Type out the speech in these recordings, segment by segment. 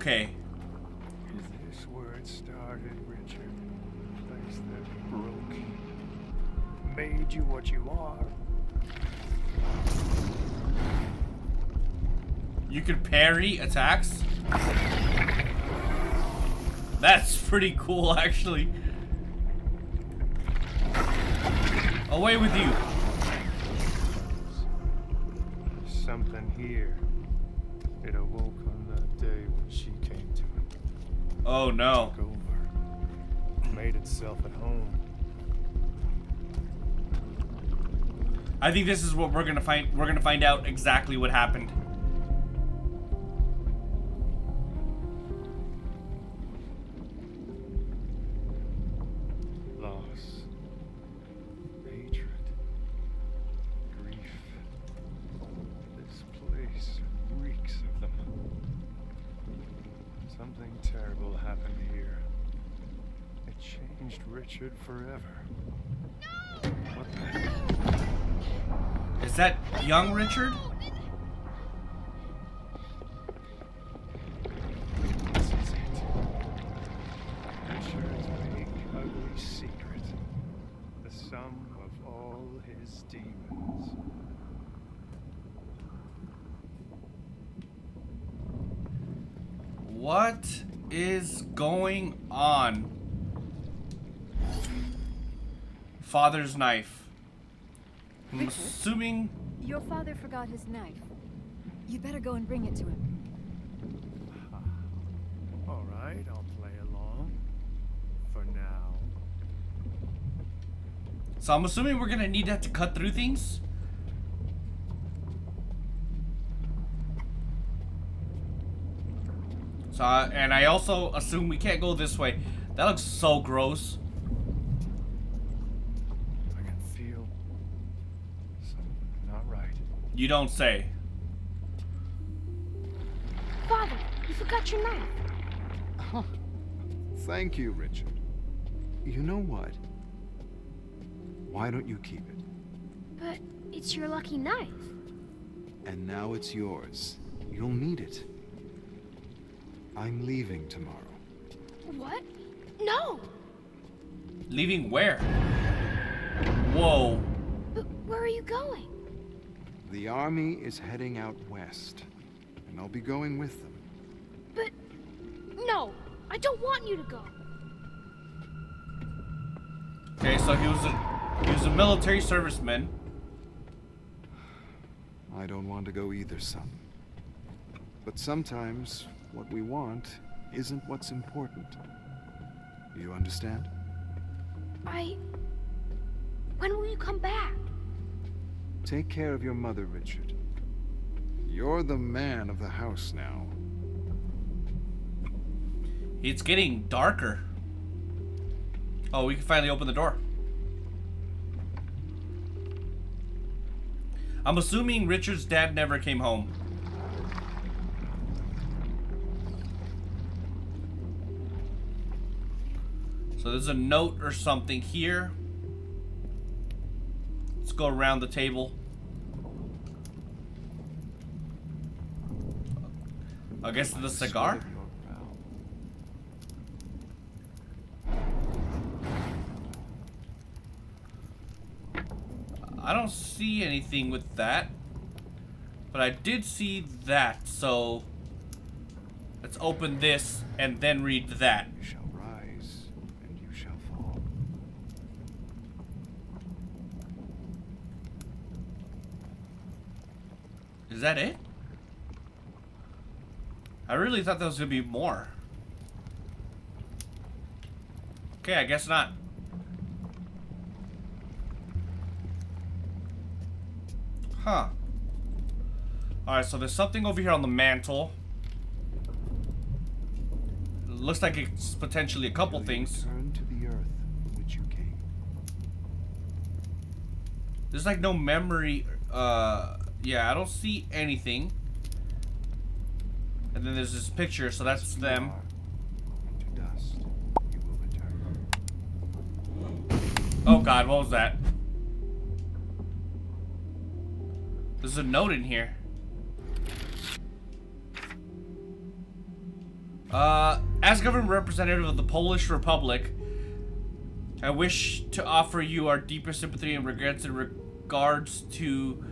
okay. Is this where it started, Richard? Place that broke you, made you what you are. You can parry attacks. That's pretty cool, actually. Away with you. Something here. It awoke Oh no. Took over. Made itself at home. I think this is what we're gonna find. We're gonna find out exactly what happened. His demons. What is going on? Father's knife. I'm assuming. Your father forgot his knife. You better go and bring it to him. All right, I'll play along. For now. So I'm assuming we're gonna need that to cut through things. So, uh, and I also assume we can't go this way. That looks so gross. You don't say. Father, you forgot your knife. Thank you, Richard. You know what? Why don't you keep it? But it's your lucky knife. And now it's yours. You'll need it. I'm leaving tomorrow. What? No! Leaving where? Whoa. But where are you going? The army is heading out west, and I'll be going with them. But no, I don't want you to go. Okay, so he was a he was a military serviceman. I don't want to go either, son. But sometimes what we want isn't what's important. You understand? I. When will you come back? Take care of your mother, Richard. You're the man of the house now. It's getting darker. Oh, we can finally open the door. I'm assuming Richard's dad never came home. So there's a note or something here. Let's go around the table. I guess the cigar? I don't see anything with that. But I did see that, so let's open this and then read that. You shall rise, and you shall fall. Is that it? I really thought there was gonna be more. Okay, I guess not. Huh. Alright, so there's something over here on the mantle. Looks like it's potentially a couple things. Return to the earth from which you came. There's like no memory. Uh, yeah, I don't see anything. And then there's this picture, so that's them. are, and to dust you will return. Oh god, what was that? There's a note in here. Uh, as government representative of the Polish Republic, I wish to offer you our deepest sympathy and regrets in regards to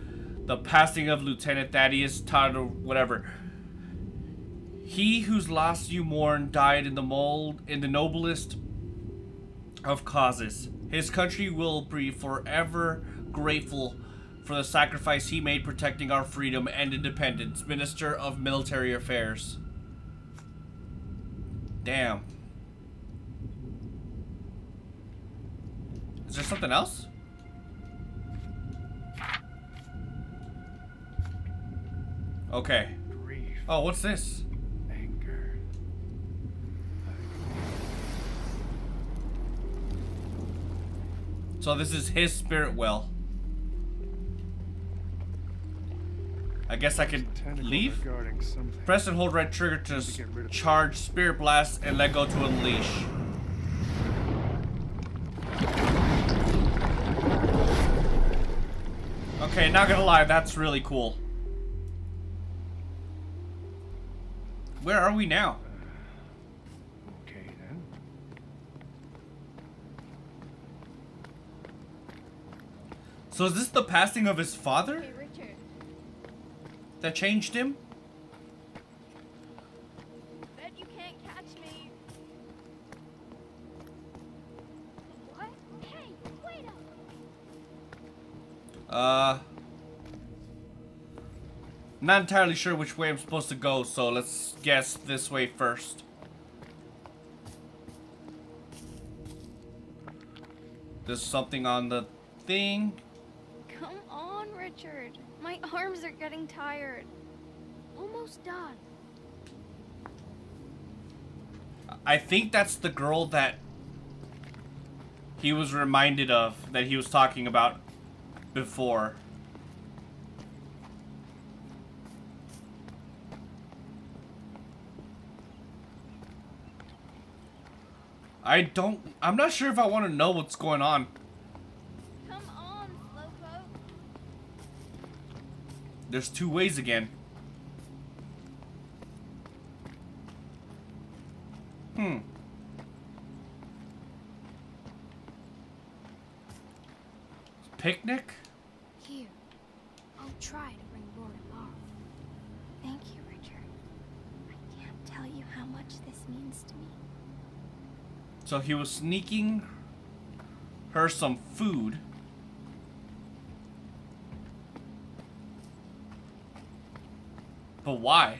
the passing of Lieutenant Thaddeus Todd or whatever. He whose loss you mourn died in the mold in the noblest of causes. His country will be forever grateful for the sacrifice he made protecting our freedom and independence. Minister of Military Affairs. Damn. Is there something else? Okay. Grief, Oh, what's this? anger. So this is his spirit well. I guess I Tentacle leave? Press and hold right trigger to rid charge spirit blast and let go to unleash. Okay, not gonna lie, that's really cool. Where are we now? Okay then. So is this the passing of his father Hey, Richard. that changed him? Bet you can't catch me. What? Hey, wait not entirely sure which way I'm supposed to go, so let's guess this way first. There's something on the thing. Come on, Richard. My arms are getting tired. Almost done. I think that's the girl that he was reminded of, that he was talking about before. I don't, I'm not sure if I want to know what's going on. Come on, Slowpoke. There's two ways again. Hmm. Picnic? Here. I'll try to bring more tomorrow. Thank you, Richard. I can't tell you how much this means to me. So he was sneaking her some food. But why?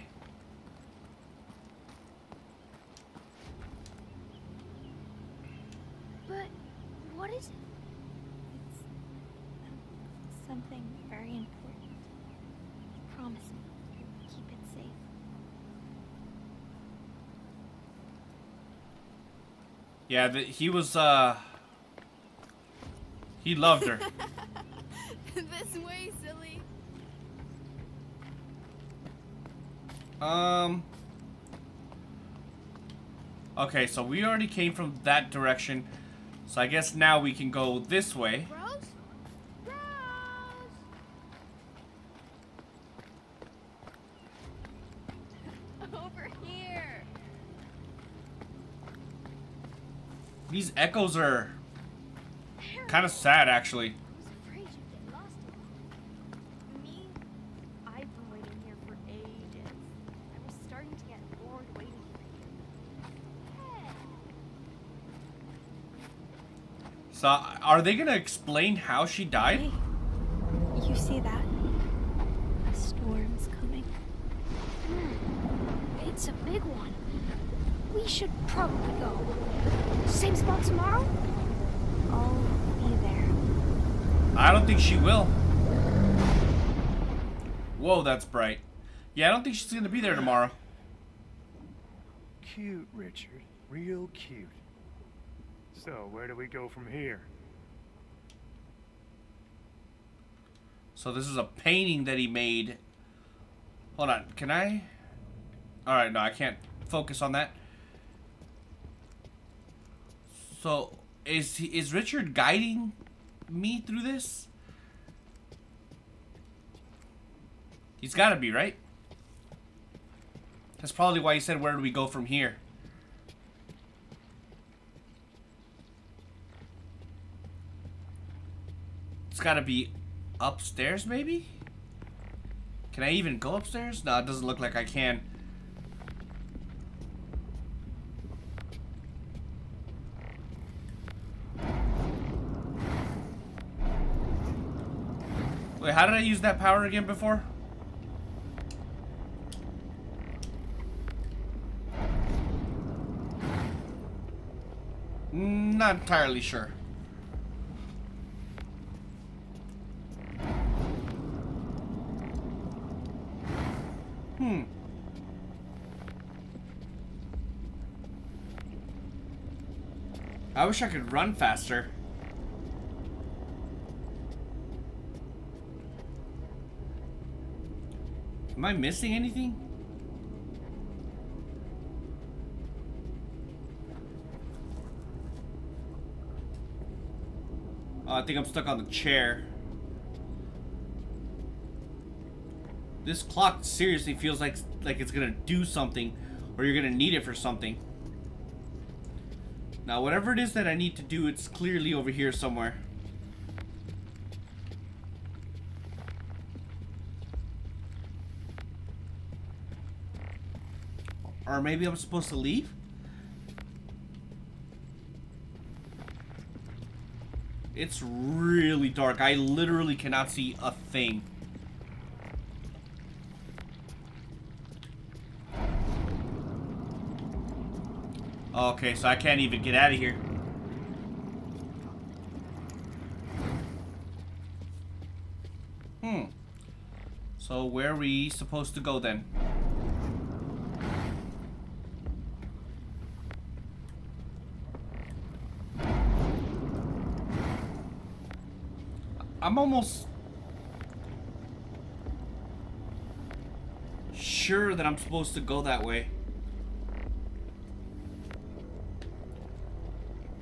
But what is it? It's um, something very important. Promise me. Keep it safe. Yeah, the, he was, uh... He loved her. this way, silly. Um. Okay, so we already came from that direction. So I guess now we can go this way. Rose? These echoes are kind of sad, actually. So are they gonna explain how she died? Hey, you see that? A storm's coming. Hmm, it's a big one. We should probably go. Same spot tomorrow? I'll be there. I don't think she will. Whoa, that's bright. Yeah, I don't think she's gonna be there tomorrow. Cute, Richard. Real cute. So, where do we go from here? So this is a painting that he made. Hold on, can I? Alright, no, I can't focus on that. So, is he, is Richard guiding me through this? He's gotta be, right? That's probably why he said, where do we go from here? It's gotta be upstairs, maybe? Can I even go upstairs? No, it doesn't look like I can. Wait, how did I use that power again before? Not entirely sure. Hmm. I wish I could run faster. Am I missing anything? Oh, I think I'm stuck on the chair. This clock seriously feels like like it's gonna do something, or you're gonna need it for something. Now, whatever it is that I need to do, it's clearly over here somewhere. Or maybe I'm supposed to leave? It's really dark. I literally cannot see a thing. Okay, so I can't even get out of here. Hmm. So where are we supposed to go then? I'm almost sure that I'm supposed to go that way.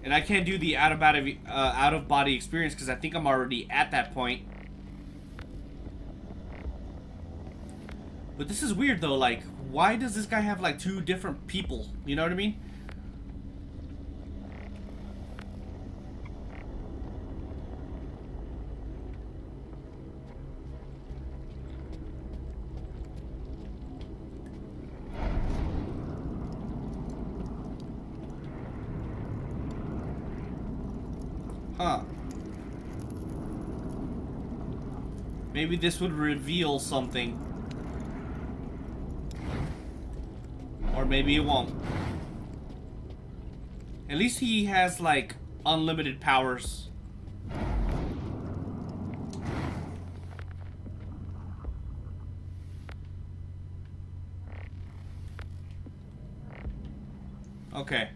And I can't do the out of body, uh, out of body experience because I think I'm already at that point. But this is weird though, like, why does this guy have like two different people? You know what I mean? Huh. Maybe this would reveal something. Or maybe it won't. At least he has, like, unlimited powers. Okay.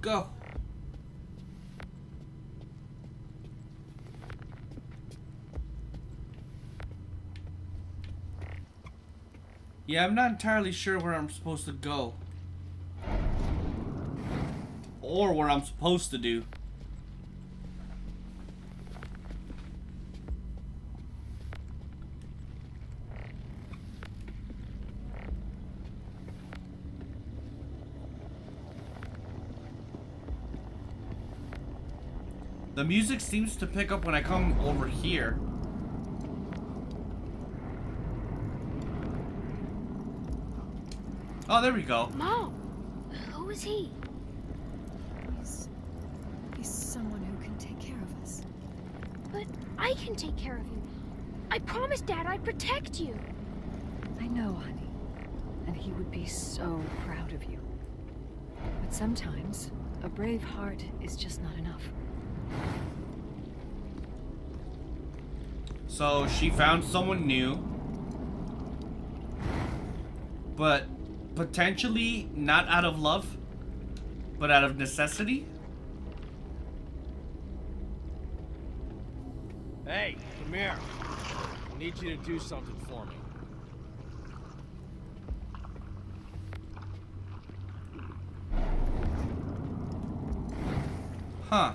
Go. Yeah, I'm not entirely sure where I'm supposed to go. Or what I'm supposed to do. The music seems to pick up when I come over here. Oh, there we go. Mom, who is he? He's... He's someone who can take care of us. But I can take care of you. I promised Dad I'd protect you. I know, honey. And he would be so proud of you. But sometimes, a brave heart is just not enough. So she found someone new. But potentially not out of love, but out of necessity. Hey, come here. I need you to do something for me. Huh.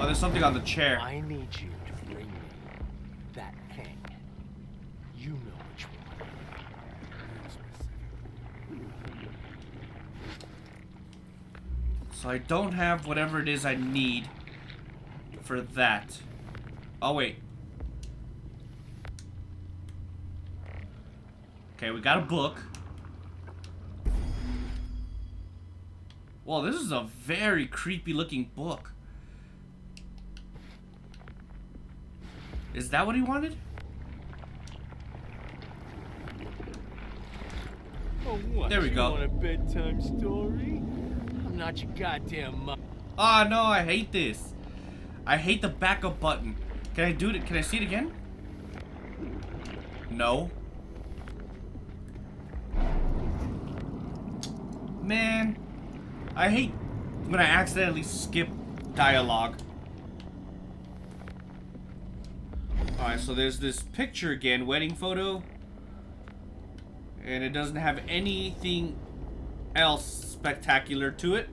Oh, there's something on the chair. I need you to bring me that thing. You know which one. So I don't have whatever it is I need for that. Oh, wait. Okay, we got a book. Well, this is a very creepy looking book. Is that what he wanted? Oh, what? There we you go. want a bedtime story? Not your goddamn mother. Ah, no, I hate this. I hate the backup button. Can I do it? Can I see it again? No. Man, I hate when I accidentally skip dialogue. Alright, so there's this picture again, wedding photo. And it doesn't have anything else spectacular to it.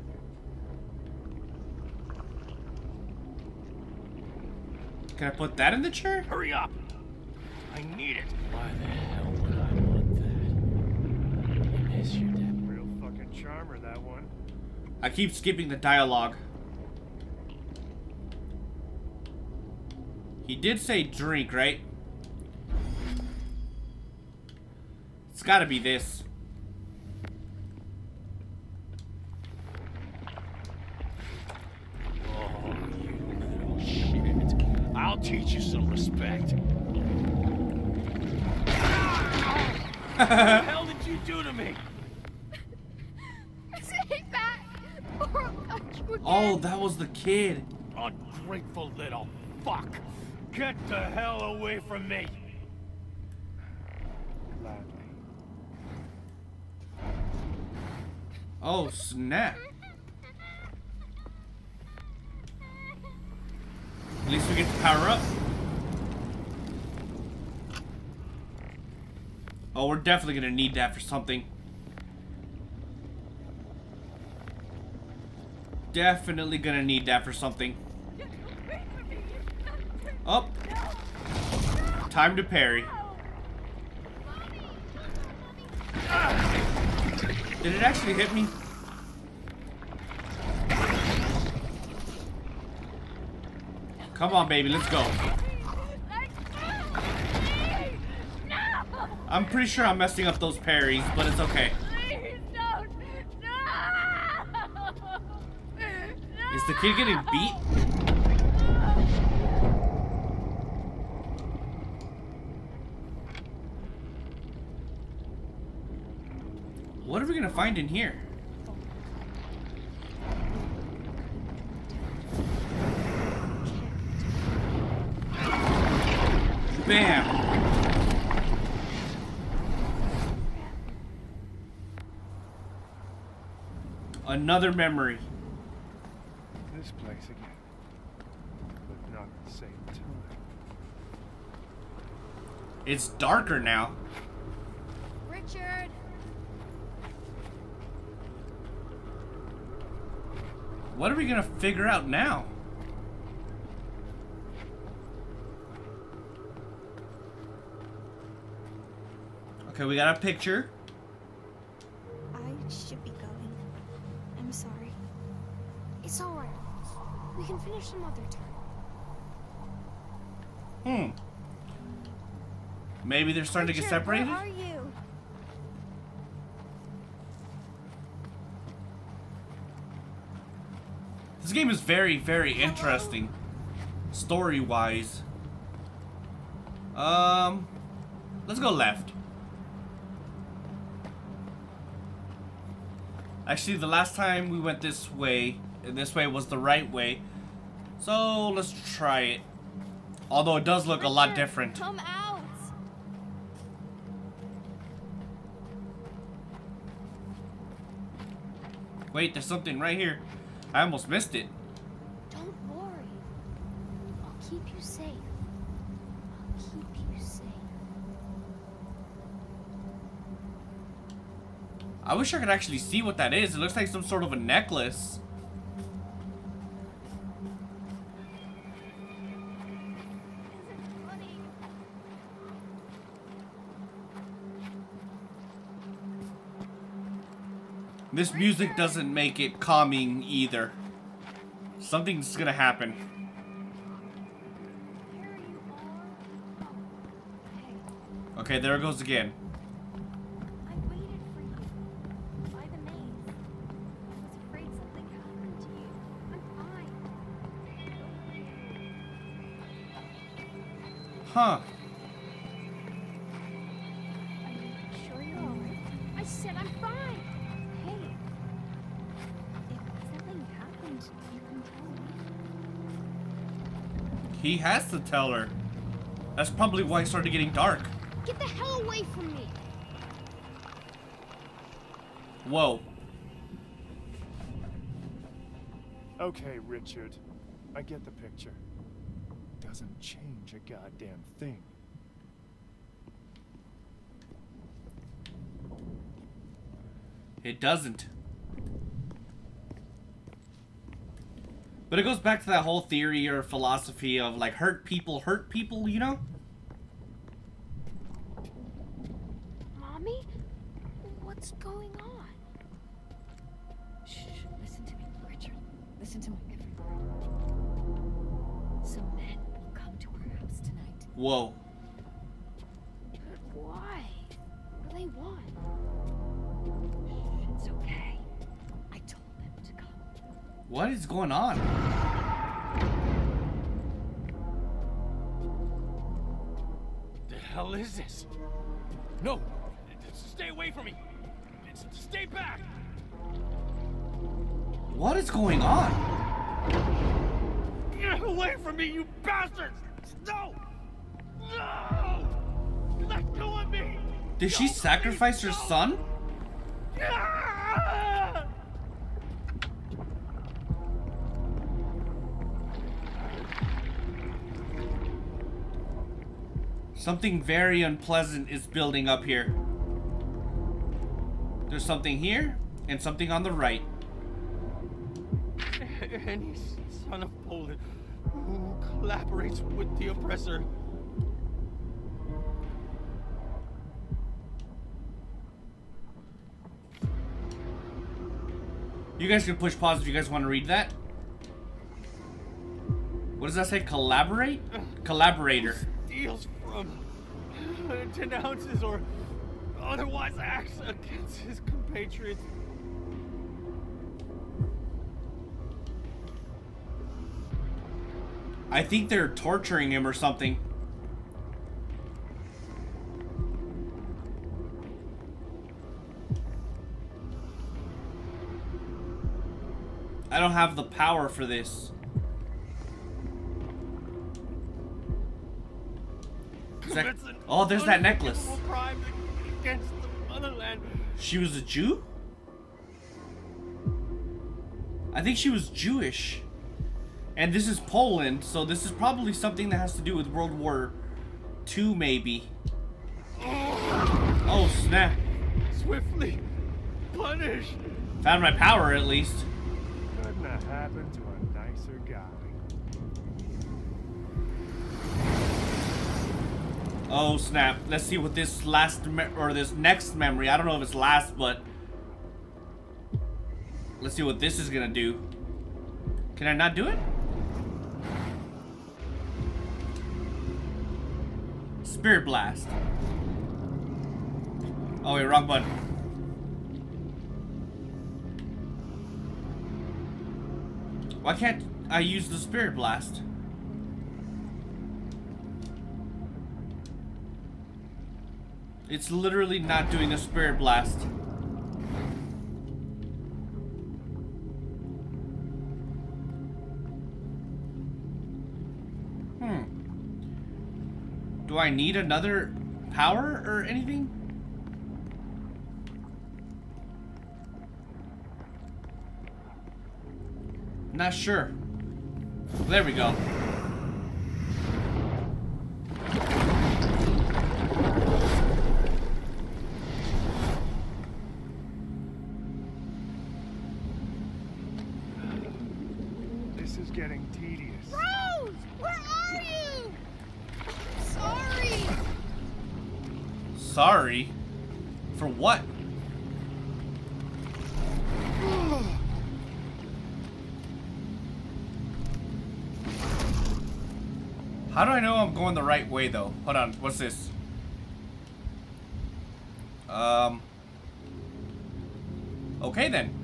Can I put that in the chair? Hurry up! I need it. Why the hell would I want that? I miss your dad. Real fucking charmer, that one. I keep skipping the dialogue. He did say drink, right? It's gotta be this. Oh, you little shit. I'll teach you some respect. what the hell did you do to me? Take back, or I'll cut you again. Oh, that was the kid. Ungrateful little fuck. Get the hell away from me. Oh, snap. At least we get to power up. Oh, we're definitely gonna need that for something. Definitely gonna need that for something. Up. Time to parry. Did it actually hit me? Come on, baby, let's go. I'm pretty sure I'm messing up those parries, but it's okay. Is the kid getting beat? What are we gonna find in here? Another memory. This place again. But not at the same time. It's darker now. Richard. What are we gonna figure out now? Okay, we got a picture. We can finish some. Hmm. Maybe they're starting to get separated? Where are you? This game is very, very interesting. Story-wise. Um, let's go left. Actually, the last time we went this way, this way was the right way. So, let's try it. Although it does look a lot different. Come out. Wait, there's something right here. I almost missed it. Don't worry. I'll keep you safe. I'll keep you safe. I wish I could actually see what that is. It looks like some sort of a necklace. This music doesn't make it calming either. Something's gonna happen. Okay, there it goes again. I He has to tell her. That's probably why it started getting dark. Get the hell away from me! Whoa. Okay, Richard. I get the picture. Doesn't change a goddamn thing. It doesn't. But it goes back to that whole theory or philosophy of like hurt people hurt people, you know? Mommy? What's going on? Shh, listen to me, Richard. Listen to my every word. Some men will come to our house tonight. Whoa. Did she sacrifice her son? Something very unpleasant is building up here. There's something here and something on the right. Any son of Poland who collaborates with the oppressor. You guys can push pause if you guys want to read that. What does that say? Collaborate? Collaborator. Steals from, denounces, or otherwise acts against his compatriots. I think they're torturing him or something. I don't have the power for this. That- oh, there's that necklace. against the motherland. She was a Jew? I think she was Jewish. And this is Poland, so this is probably something that has to do with World War II, maybe. Oh, snap. Swiftly punish. Found my power, at least. Oh, snap. Let's see what this last, or this next memory, I don't know if it's last, but... Let's see what this is gonna do. Can I not do it? Spirit Blast. Oh wait, wrong button. Why can't I use the Spirit Blast? It's literally not doing a Spirit Blast. Hmm. Do I need another power or anything? Not sure. There we go. getting tedious. Rose, where are you? Sorry. Sorry? For what? How do I know I'm going the right way, though? Hold on, what's this? Um... Okay, then.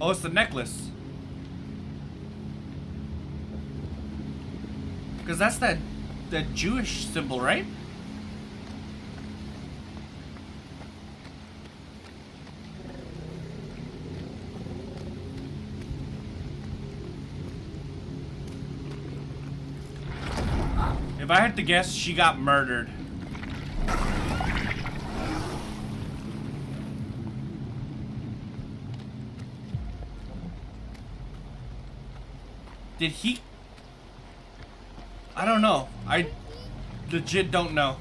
Oh, it's the necklace. Because that's that, that Jewish symbol, right? If I had to guess, she got murdered. Did he? I don't know. I legit don't know.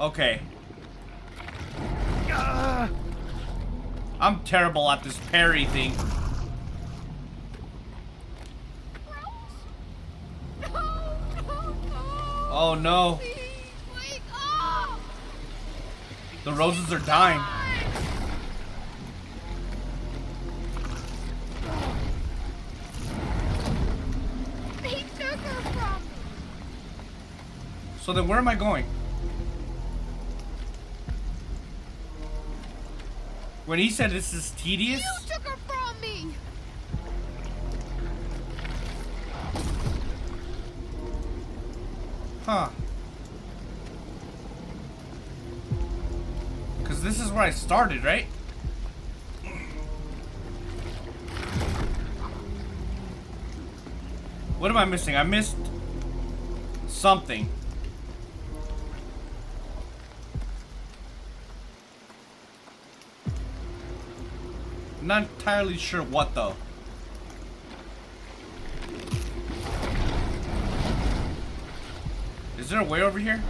Okay. I'm terrible at this parry thing. No, no, no! Oh no. Please! The roses are dying. So then where am I going? When he said this is tedious, You took her from me! huh? Cause this is where I started, right? What am I missing? I missed something. Not entirely sure what though. Is there a way over here?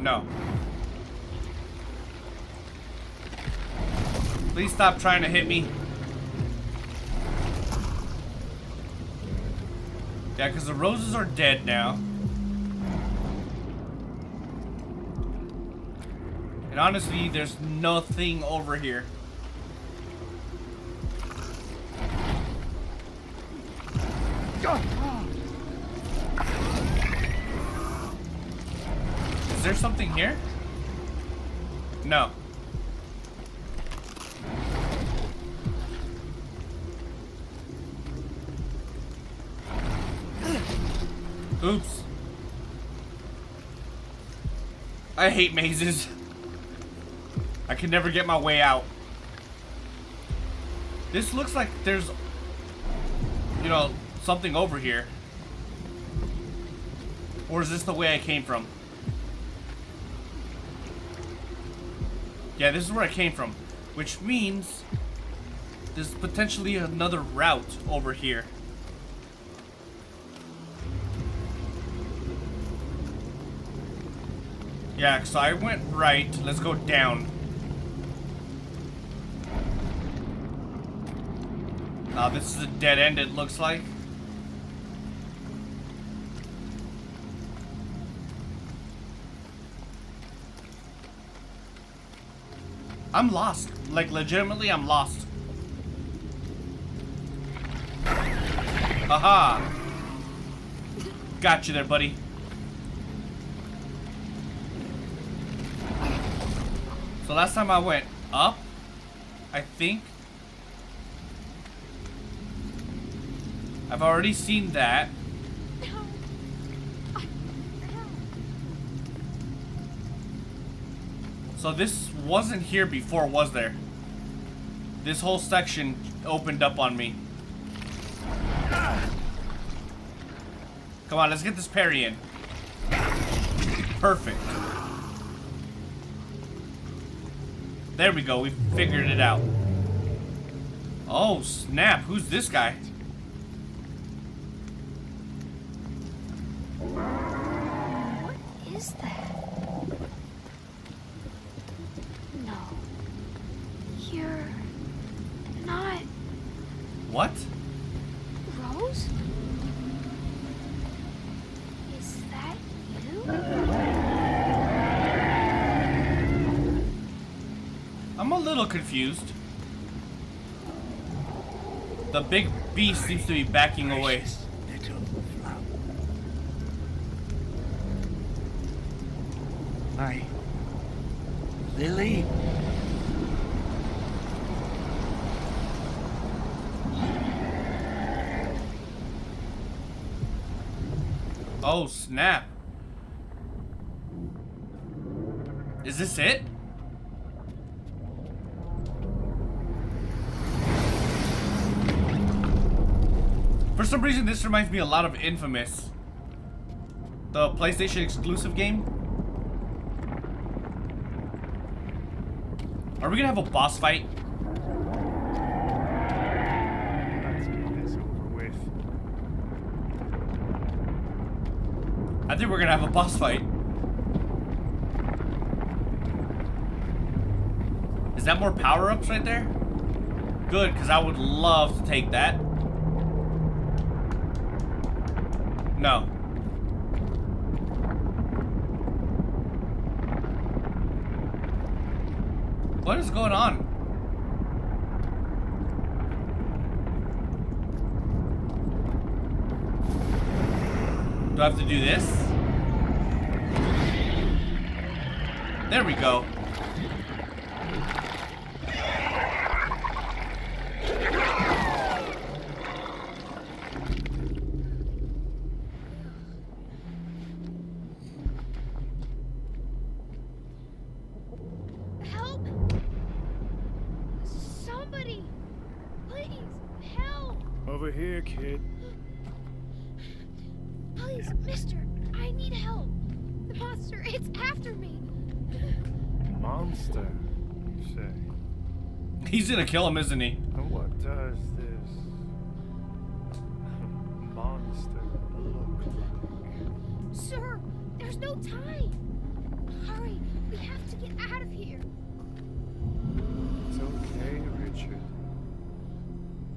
No. Please stop trying to hit me. Yeah, because the roses are dead now. And honestly, there's nothing over here. There something here? No. Oops. I hate mazes. I can never get my way out. This looks like there's, you know, something over here. Or is this the way I came from? Yeah, this is where I came from. Which means there's potentially another route over here. Yeah, so I went right. Let's go down. Uh, this is a dead end, it looks like. I'm lost. Like, legitimately, I'm lost. Aha! Got you there, buddy. So last time I went up, I think. I've already seen that. So this wasn't here before, was there? This whole section opened up on me. Come on, let's get this parry in. Perfect. There we go, we figured it out. Oh, snap, who's this guy? What is that? What? Rose? Is that you? I'm a little confused. The big beast seems to be backing away. Oh, snap. Is this it? For some reason, this reminds me a lot of Infamous. The PlayStation exclusive game. Are we gonna have a boss fight? Let's get this over with. I think we're gonna have a boss fight. Is that more power-ups right there? Good, because I would love to take that. No. What is going on? Do I have to do this? There we go. Help! Somebody! Please, help! Over here, kid. Please, mister, I need help. The monster, it's after me. Monster, you say? He's gonna kill him, isn't he? What does this monster look like? Sir, there's no time. Hurry, we have to get out of here. It's okay, Richard.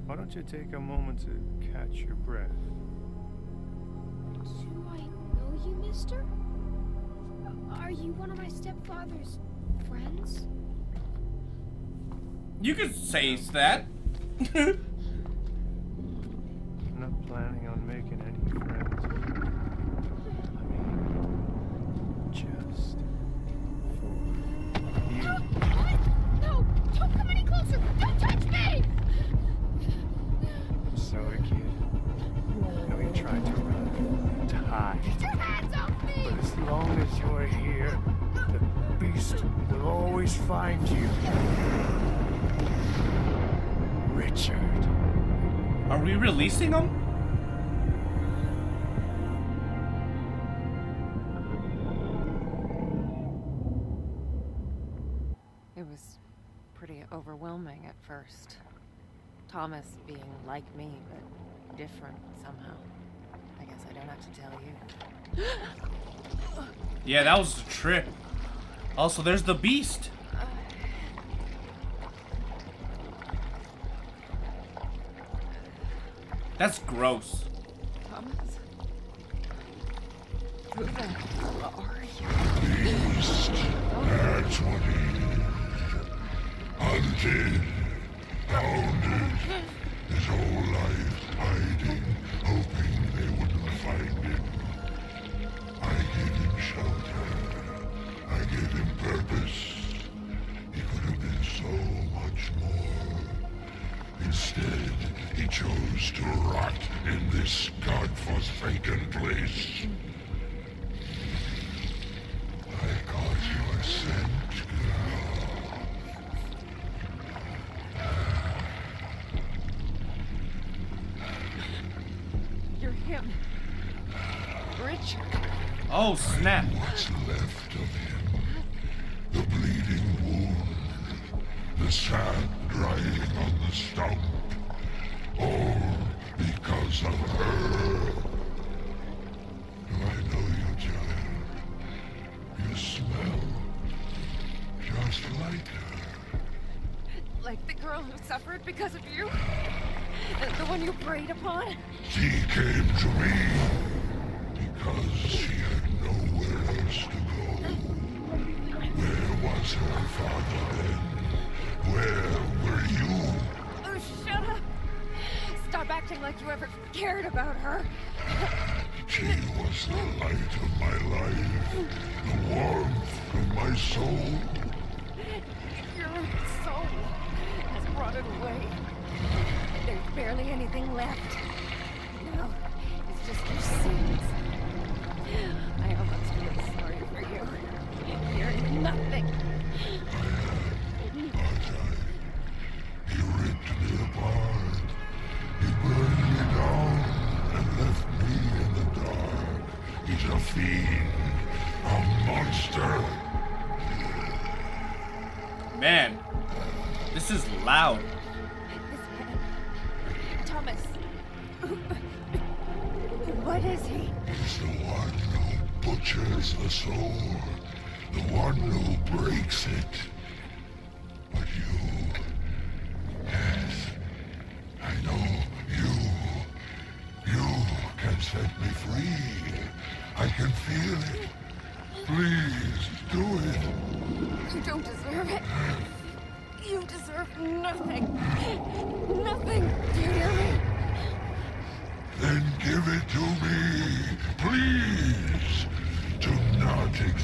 Why don't you take a moment to catch your breath? Do I know you, mister? Are you one of my stepfather's friends? You could say that. I'm not planning on making any friends. I mean, just for you. Help! What? No! Don't come any closer! Don't touch me! Sorry, kid. I know you tried to run, to hide. Get your hands off me! But as long as you're here, the beast will always find you. Richard. Are we releasing him? It was pretty overwhelming at first. Thomas being like me, but different somehow. I guess I don't have to tell you. Yeah, that was a trip. Also, there's the beast. That's gross. Thomas? Who the hell are you? That's what he is. Hunted, hounded, his whole life hiding, hoping they wouldn't find him. I gave him shelter. I gave him he chose to rot in this godforsaken place. I got your scent, girl. You're him. Richard. Oh, snap. Like her. Like the girl who suffered because of you? The, the one you preyed upon? She came to me because she had nowhere else to go. Where was her father then? Where were you? Oh, shut up! Stop acting like you ever cared about her. She was the light of my life, the warmth of my soul. It away. There's barely anything left. Now, it's just your sins.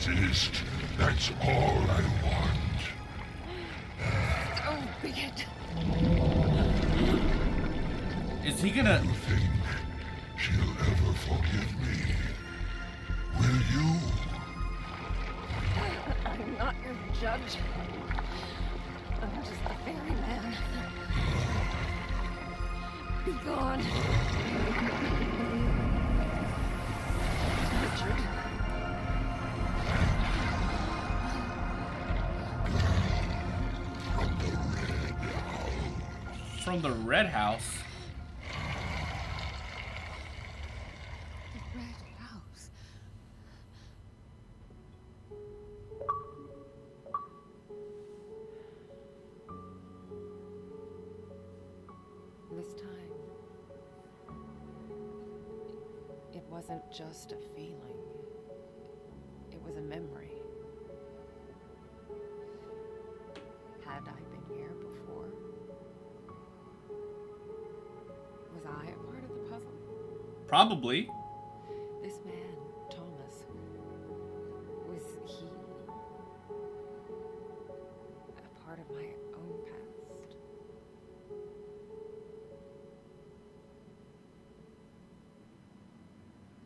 Exist. That's all I want. Oh, be it. Is he gonna... You think she'll ever forgive me? Will you? I'm not your judge. I'm just the ferryman. Be gone. Richard. From the Red House? The Red House. This time, it wasn't just a feeling, Probably. This man, Thomas, was he a part of my own past?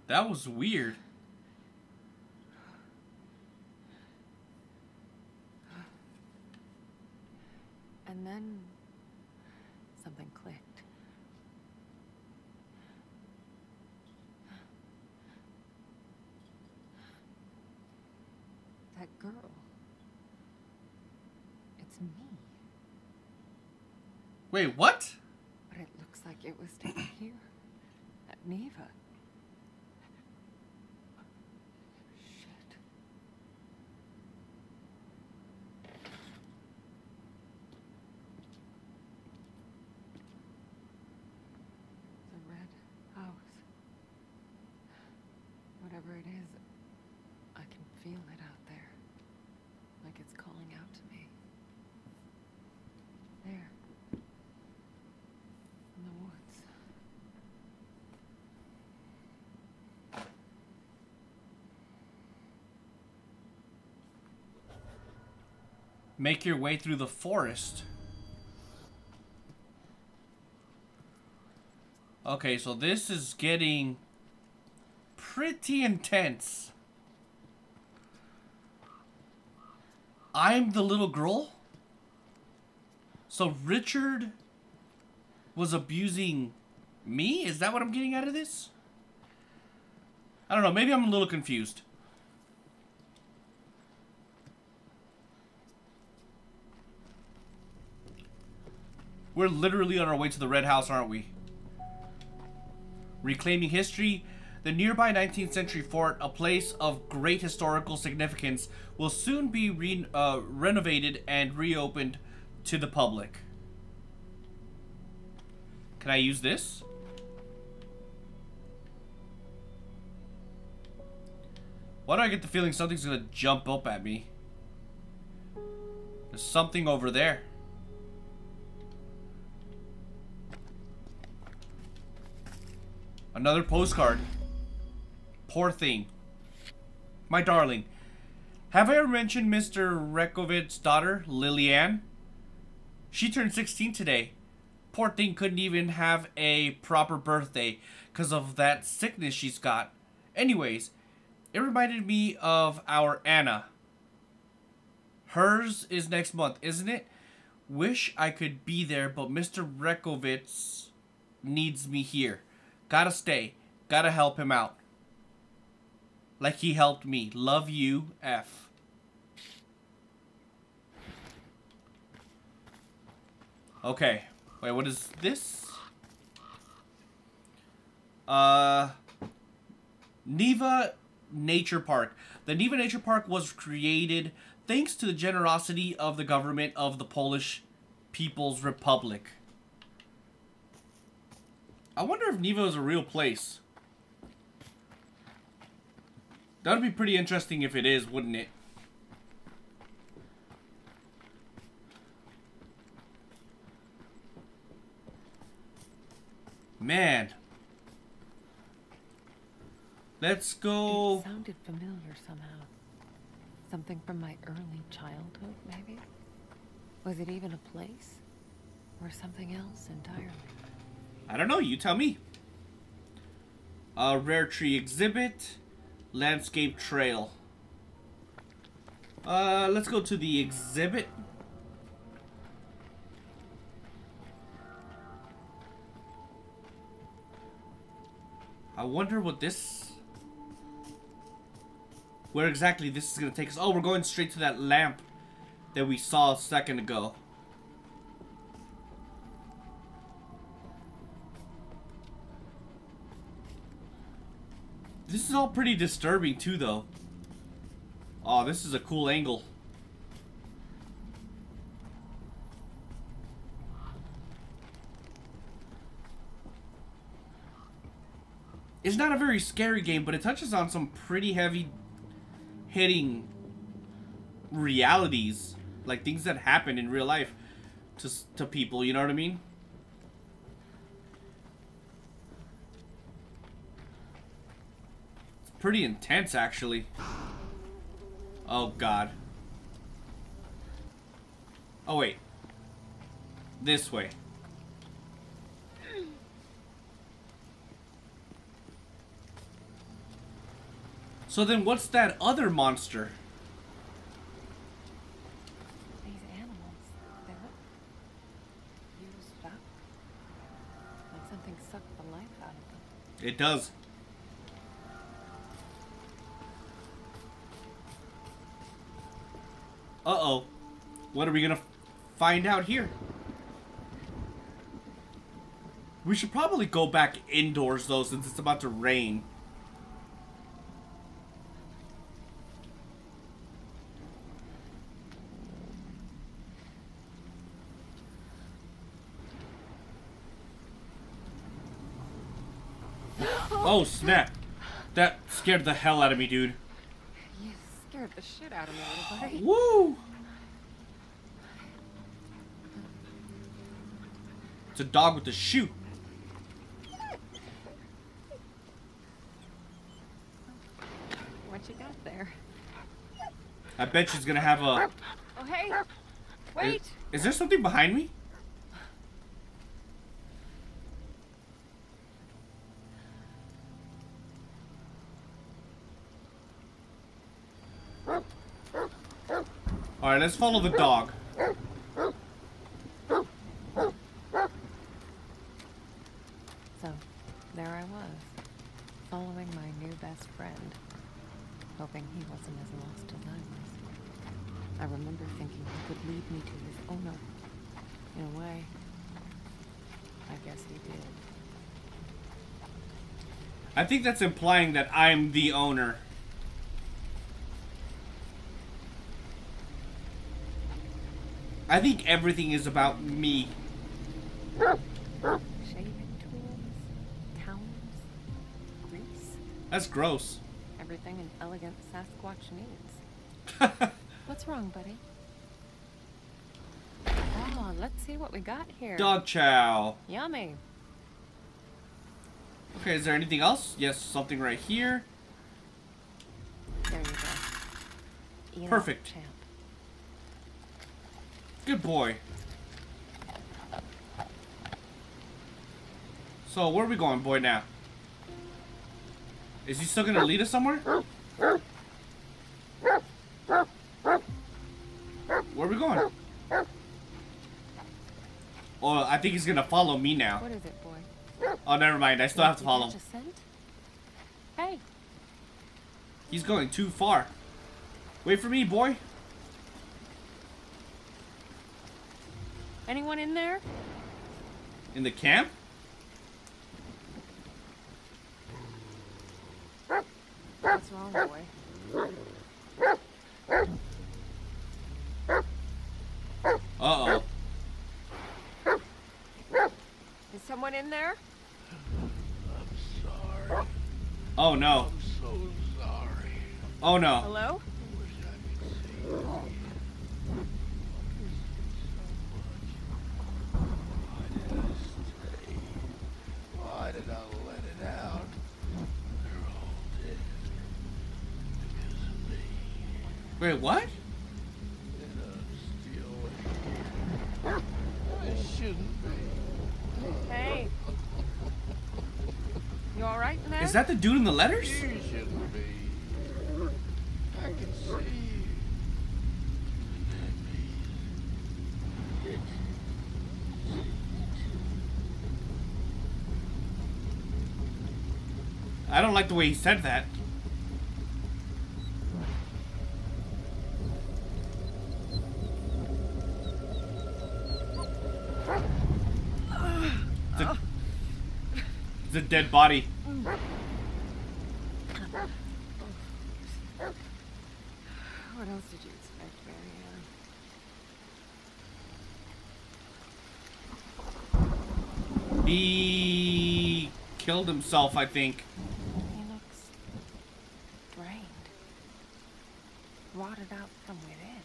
That was weird. And then something clicked. That girl. It's me, Wait, what? but it looks like it was taken here at Niwa. Shit. The red house. Whatever it is, I can feel it out there. Like it's calling out to me. There. In the woods. Make your way through the forest. Okay, so this is getting pretty intense. I'm the little girl? So Richard was abusing me? Is that what I'm getting out of this? I don't know, maybe I'm a little confused. We're literally on our way to the Red House, aren't we? Reclaiming history, the nearby 19th century fort, a place of great historical significance, will soon be re uh, renovated and reopened to the public. Can I use this? Why do I get the feeling something's gonna jump up at me? There's something over there. Another postcard. Poor thing. My darling. Have I ever mentioned Mr. Rekovic's daughter, Lillian? She turned 16 today. Poor thing couldn't even have a proper birthday because of that sickness she's got. Anyways, it reminded me of our Anna. Hers is next month, isn't it? Wish I could be there, but Mr. Rekovic needs me here. Gotta stay. Gotta help him out. Like he helped me. Love you, F. Okay. Wait, what is this? Uh... Niwa Nature Park. The Niwa Nature Park was created thanks to the generosity of the government of the Polish People's Republic. I wonder if Niwa is a real place. That would be pretty interesting if it is, wouldn't it? Man. Let's go... It sounded familiar somehow. Something from my early childhood, maybe? Was it even a place? Or something else entirely? I don't know, you tell me. A rare tree exhibit, landscape trail. Uh, let's go to the exhibit. I wonder what this... Where exactly this is going to take us. Oh, we're going straight to that lamp that we saw a second ago. This is all pretty disturbing too, though. Oh, this is a cool angle. It's not a very scary game, but it touches on some pretty heavy hitting realities. Like things that happen in real life to, to people, you know what I mean? Pretty intense, actually. Oh, God. Oh, wait. This way. So then what's that other monster? These animals, they look used up. Like something sucked the life out of them. It does. Uh-oh. What are we gonna find out here? We should probably go back indoors, though, since it's about to rain. Oh, snap. That scared the hell out of me, dude. The shit out of me, little buddy. Woo! It's a dog with a shoe. What you got there? I bet she's gonna have a... Oh, hey! Is, Wait! is there something behind me? Alright, let's follow the dog. So, there I was, following my new best friend, hoping he wasn't as lost as I was. I remember thinking he could lead me to his owner. In a way, I guess he did. I think that's implying that I'm the owner. I think everything is about me. Shaving tools, towels, grease, That's gross. everything an elegant Sasquatch needs. What's wrong, buddy? Oh, let's see what we got here. Dog chow. Yummy. Okay, is there anything else? Yes, something right here. There you go. Perfect. Champ. Good boy. So, where are we going, boy, now? Is he still gonna lead us somewhere? Where are we going? Oh, I think he's gonna follow me now. What is it, boy? Oh, never mind. I still have to follow. catch a scent? Hey, He's going too far. Wait for me, boy. Anyone in there? In the camp? What's wrong, boy? Uh-oh. Is someone in there? Sorry. Oh, no. I'm so sorry. Oh, no. Hello? Why did I let it out? They're all dead. Because of me. Wait, what? And I'm still here. It shouldn't be. Hey. You all right in there? Is that the dude in the letters? You shouldn't be. I can see you. I don't like the way he said that. It's a, it's a dead body. What else did you expect, Marianne? He killed himself, I think. Enoch's drained. Rotted out from within.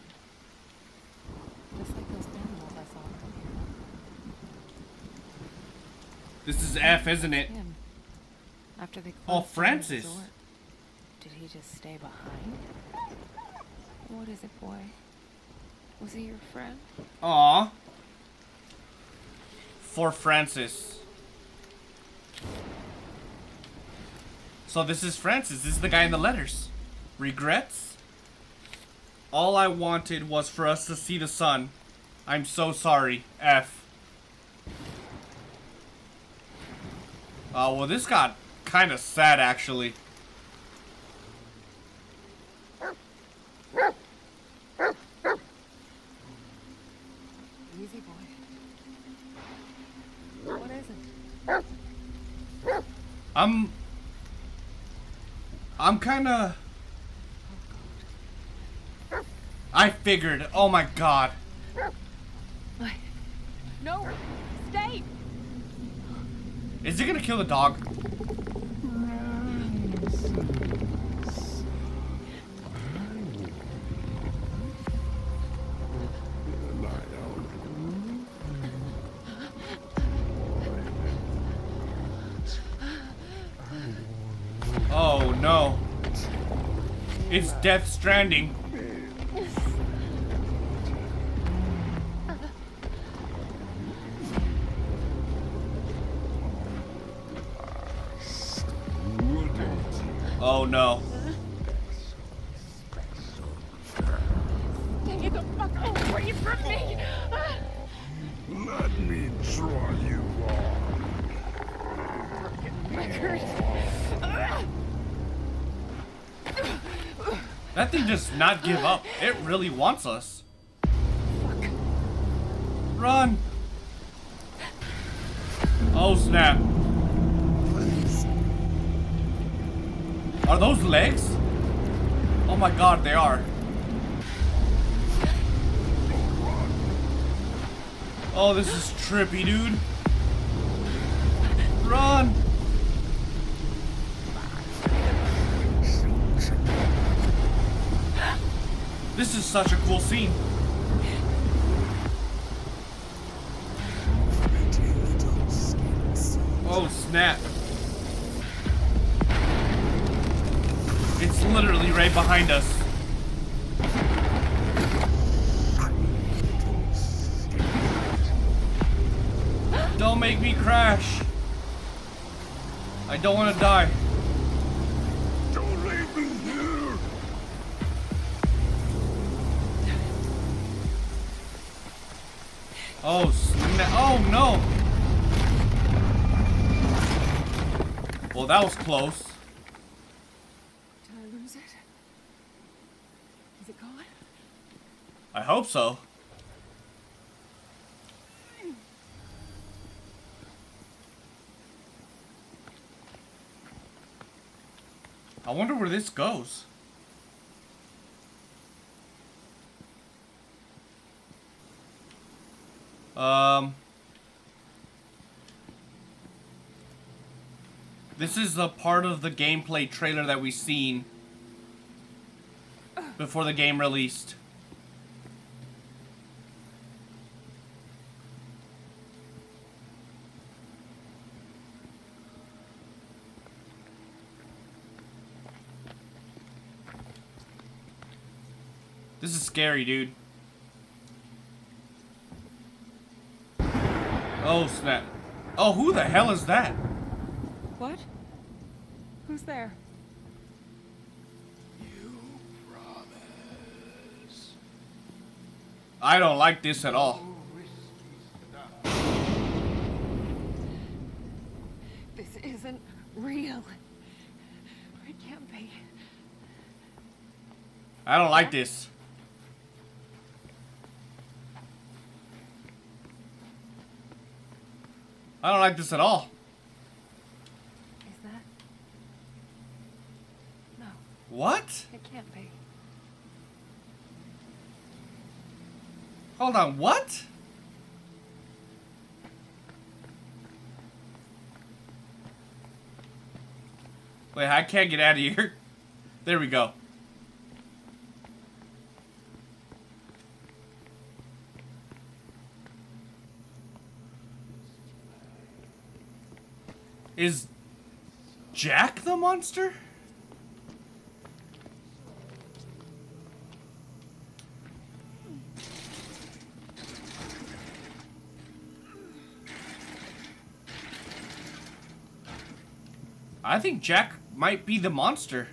Just like those animals I saw earlier. This is F, isn't it? Him. After they Oh, down the Francis. resort, Did he just stay behind? What is it, boy? Was he your friend? Aw. For Francis. So this is Francis. This is the guy in the letters. Regrets? All I wanted was for us to see the sun. I'm so sorry. F. Oh, well, this got kind of sad, actually. Easy, boy. What is it? I'm... I'm kind of... Oh, I figured. Oh my god. No! Is he gonna kill the dog? Oh no. It's Death Stranding. Not give up. It really wants us. Run! Oh snap. Are those legs? Oh my god, they are. Oh, this is trippy, dude. Such a cool scene. Oh, sna- oh no. Well, that was close. Did I lose it? Is it gone? I hope so. I wonder where this goes. Um. This is a part of the gameplay trailer that we seen before the game released. This is scary, dude. Oh, snap. Oh, who the hell is that? What? Who's there? You promise. I don't like this at all. This isn't real. It can't be. I don't like this. I don't like this at all. Is that? No, What? it can't be. Hold on, what? Wait, I can't get out of here. There we go. Is Jack the monster? I think Jack might be the monster.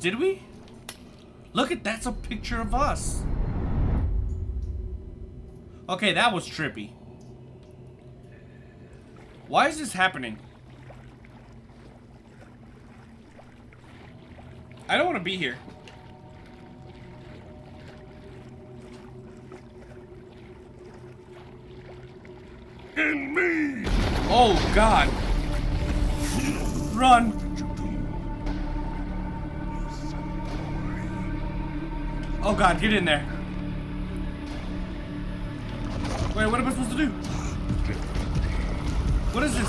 Did we? Look at that's a picture of us. Okay, that was trippy. Why is this happening? I don't want to be here. In me! Oh god. Run. Oh god, get in there. Wait, what am I supposed to do? What is this?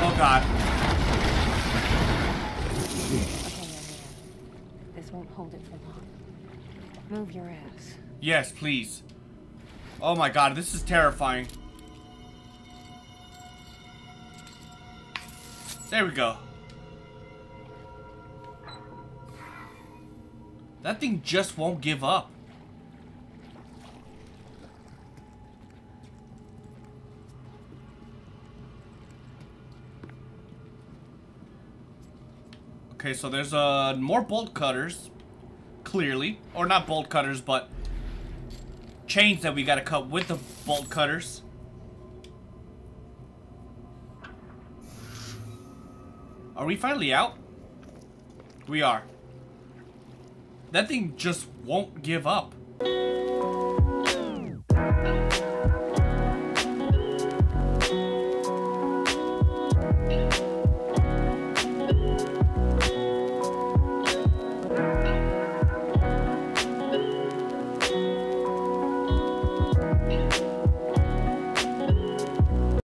Oh god. Okay, This won't hold it for long. Move your ass. Yes, please. Oh my god, this is terrifying. There we go. That thing just won't give up. Okay, so there's uh more bolt cutters, clearly, or not bolt cutters, but chains that we gotta cut with the bolt cutters. Are we finally out? We are. That thing just won't give up.